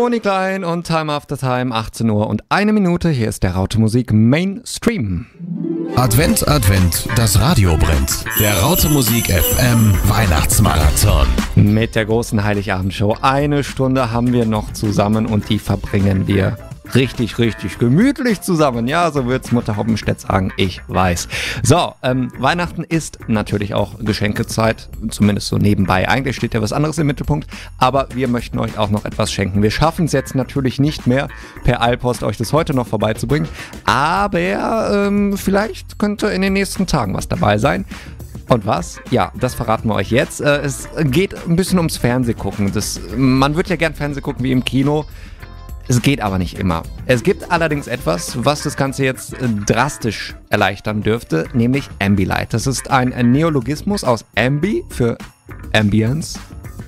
Toni Klein und Time After Time, 18 Uhr und eine Minute. Hier ist der Raute Musik Mainstream. Advent, Advent, das Radio brennt. Der Raute Musik FM Weihnachtsmarathon. Mit der großen Heiligabendshow. Eine Stunde haben wir noch zusammen und die verbringen wir richtig, richtig gemütlich zusammen. Ja, so wird's Mutter Hoppenstedt sagen. Ich weiß. So, ähm, Weihnachten ist natürlich auch Geschenkezeit, zumindest so nebenbei. Eigentlich steht ja was anderes im Mittelpunkt, aber wir möchten euch auch noch etwas schenken. Wir schaffen es jetzt natürlich nicht mehr, per Eilpost euch das heute noch vorbeizubringen, aber ähm, vielleicht könnte in den nächsten Tagen was dabei sein. Und was? Ja, das verraten wir euch jetzt. Äh, es geht ein bisschen ums Fernsehgucken. Das, man wird ja gern Fernseh gucken wie im Kino. Es geht aber nicht immer. Es gibt allerdings etwas, was das Ganze jetzt äh, drastisch erleichtern dürfte, nämlich Ambilight. Das ist ein Neologismus aus Ambi für Ambience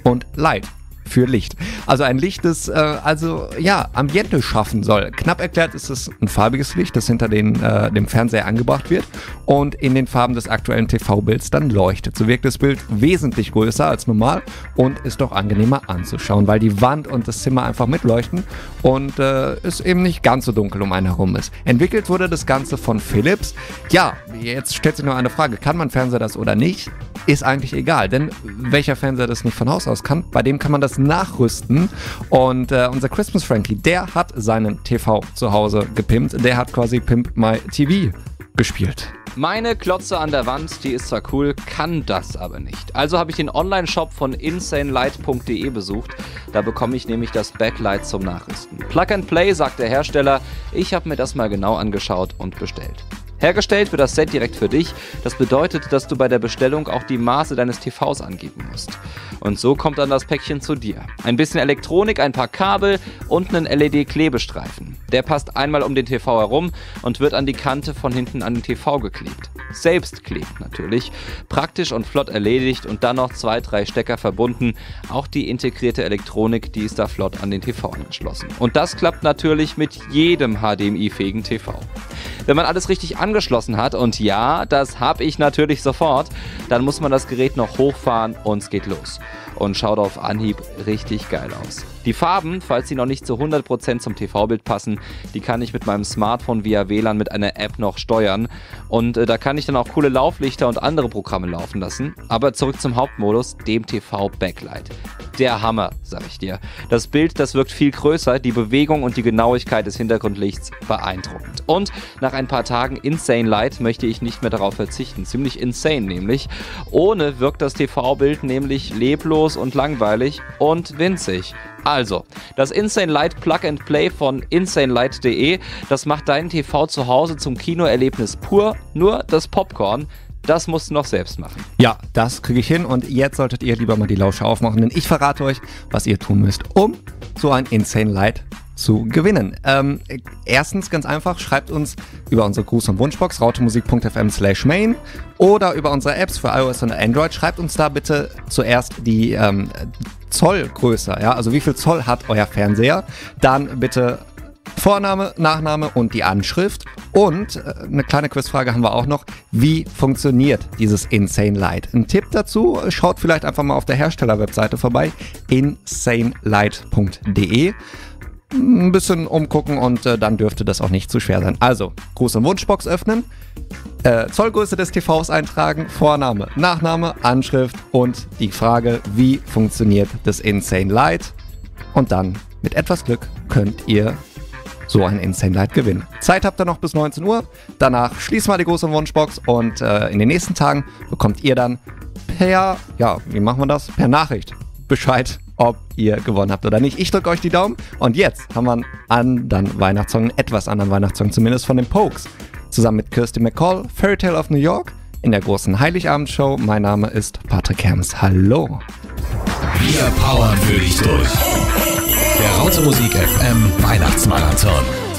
und Light für Licht. Also ein Licht, das äh, also ja Ambiente schaffen soll. Knapp erklärt ist es ein farbiges Licht, das hinter den, äh, dem Fernseher angebracht wird und in den Farben des aktuellen TV-Bilds dann leuchtet. So wirkt das Bild wesentlich größer als normal und ist doch angenehmer anzuschauen, weil die Wand und das Zimmer einfach mitleuchten und äh, es eben nicht ganz so dunkel um einen herum ist. Entwickelt wurde das Ganze von Philips. Ja, jetzt stellt sich nur eine Frage, kann man Fernseher das oder nicht? Ist eigentlich egal, denn welcher Fernseher das nicht von Haus aus kann, bei dem kann man das nachrüsten. Und äh, unser Christmas Frankie, der hat seinen TV zu Hause gepimpt. Der hat quasi Pimp My TV gespielt. Meine Klotze an der Wand, die ist zwar cool, kann das aber nicht. Also habe ich den Online-Shop von insanelight.de besucht. Da bekomme ich nämlich das Backlight zum Nachrüsten. Plug and Play, sagt der Hersteller. Ich habe mir das mal genau angeschaut und bestellt. Hergestellt wird das Set direkt für dich. Das bedeutet, dass du bei der Bestellung auch die Maße deines TVs angeben musst. Und so kommt dann das Päckchen zu dir. Ein bisschen Elektronik, ein paar Kabel und einen LED-Klebestreifen. Der passt einmal um den TV herum und wird an die Kante von hinten an den TV geklebt. Selbst klebt natürlich. Praktisch und flott erledigt und dann noch zwei, drei Stecker verbunden. Auch die integrierte Elektronik, die ist da flott an den TV angeschlossen. Und das klappt natürlich mit jedem HDMI-fähigen TV. Wenn man alles richtig angeschlossen hat, und ja, das habe ich natürlich sofort, dann muss man das Gerät noch hochfahren und es geht los. Und schaut auf Anhieb richtig geil aus. Die Farben, falls sie noch nicht zu 100% zum TV-Bild passen, die kann ich mit meinem Smartphone via WLAN mit einer App noch steuern. Und äh, da kann ich dann auch coole Lauflichter und andere Programme laufen lassen. Aber zurück zum Hauptmodus, dem TV-Backlight der Hammer, sag ich dir. Das Bild, das wirkt viel größer, die Bewegung und die Genauigkeit des Hintergrundlichts beeindruckend. Und nach ein paar Tagen Insane Light möchte ich nicht mehr darauf verzichten. Ziemlich insane nämlich. Ohne wirkt das TV-Bild nämlich leblos und langweilig und winzig. Also, das Insane Light Plug and Play von insanelight.de, das macht deinen TV zu Hause zum Kinoerlebnis pur, nur das Popcorn das musst du noch selbst machen. Ja, das kriege ich hin und jetzt solltet ihr lieber mal die Lausche aufmachen, denn ich verrate euch, was ihr tun müsst, um so ein Insane Light zu gewinnen. Ähm, erstens ganz einfach, schreibt uns über unsere Gruß- und Wunschbox rautemusik.fm slash main oder über unsere Apps für iOS und Android. Schreibt uns da bitte zuerst die ähm, Zollgröße, ja, also wie viel Zoll hat euer Fernseher. Dann bitte Vorname, Nachname und die Anschrift. Und äh, eine kleine Quizfrage haben wir auch noch. Wie funktioniert dieses Insane Light? Ein Tipp dazu, schaut vielleicht einfach mal auf der Hersteller-Webseite vorbei, insanelight.de. Ein bisschen umgucken und äh, dann dürfte das auch nicht zu schwer sein. Also, Gruß- und Wunschbox öffnen, äh, Zollgröße des TVs eintragen, Vorname, Nachname, Anschrift und die Frage, wie funktioniert das Insane Light? Und dann, mit etwas Glück, könnt ihr so ein Insane Light gewinnen. Zeit habt ihr noch bis 19 Uhr. Danach schließen wir die große Wunschbox und äh, in den nächsten Tagen bekommt ihr dann per, ja, wie machen wir das? Per Nachricht Bescheid, ob ihr gewonnen habt oder nicht. Ich drücke euch die Daumen und jetzt haben wir einen anderen Weihnachtssong, einen etwas anderen Weihnachtssong, zumindest von den Pokes. Zusammen mit Kirsty McCall, Fairy Tale of New York in der großen Heiligabendshow. Mein Name ist Patrick Herms. Hallo. Wir powern für dich durch. Musik FM Weihnachtsmarathon.